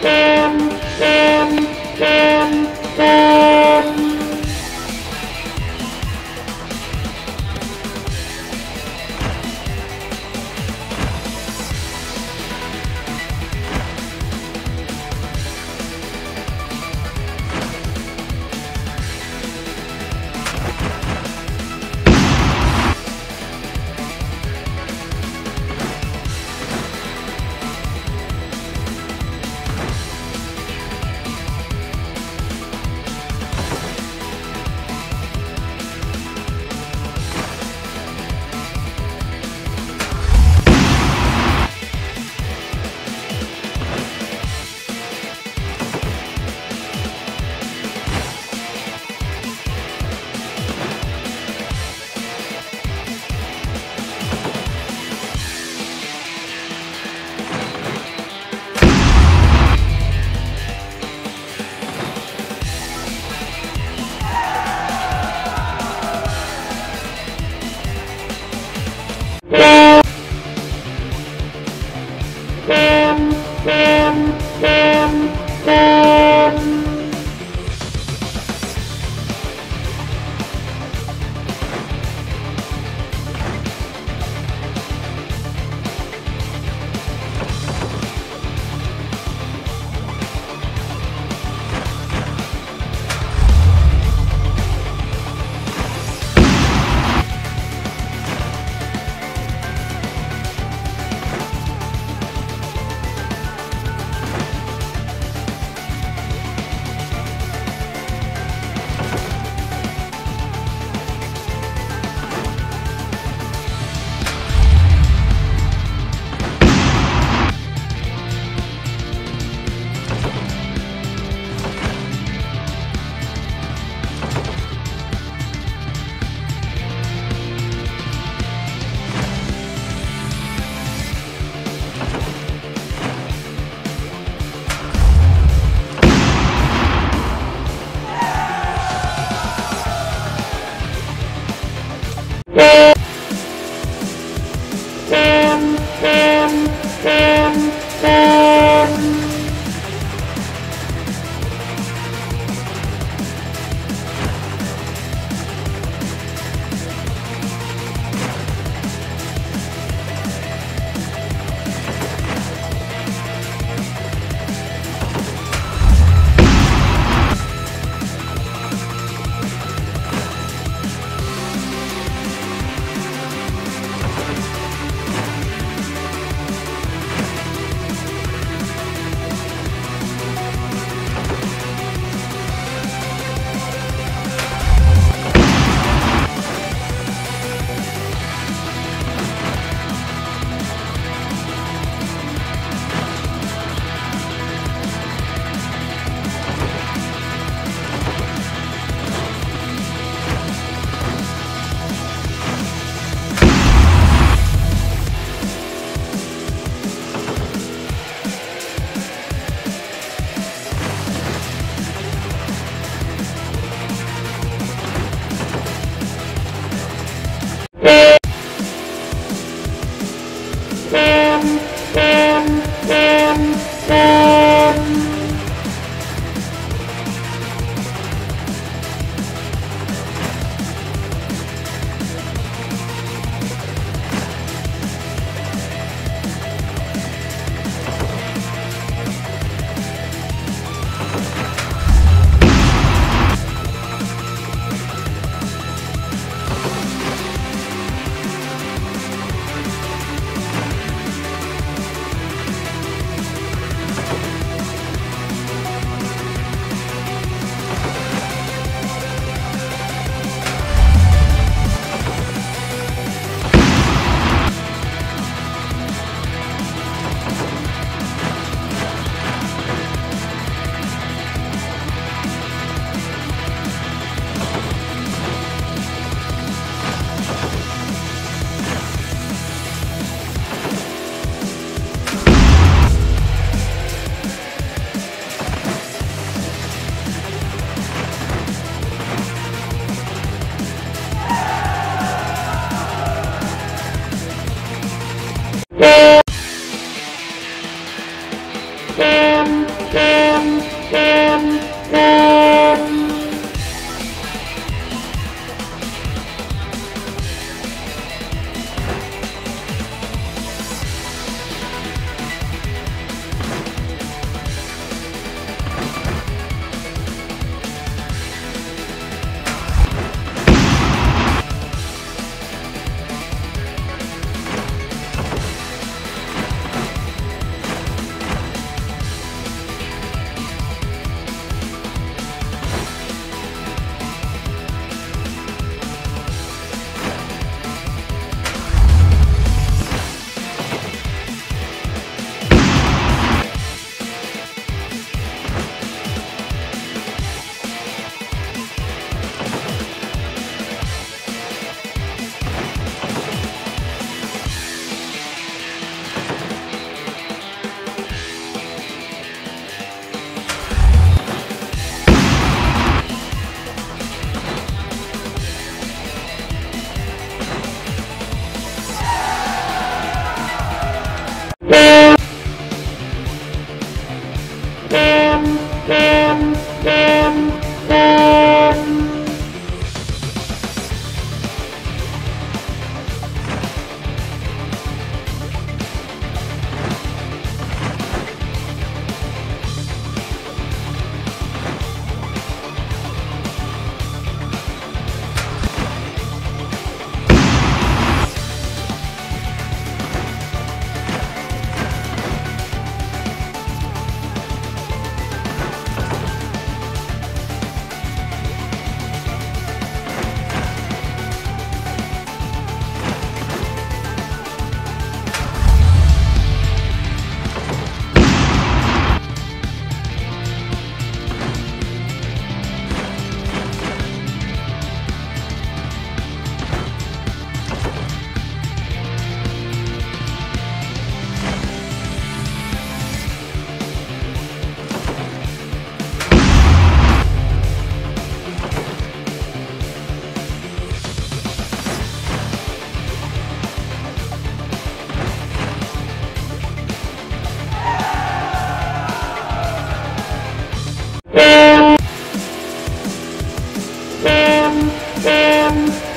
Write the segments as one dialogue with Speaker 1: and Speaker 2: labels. Speaker 1: Thank you. em Bye.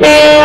Speaker 1: Yeah.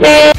Speaker 1: Yeah.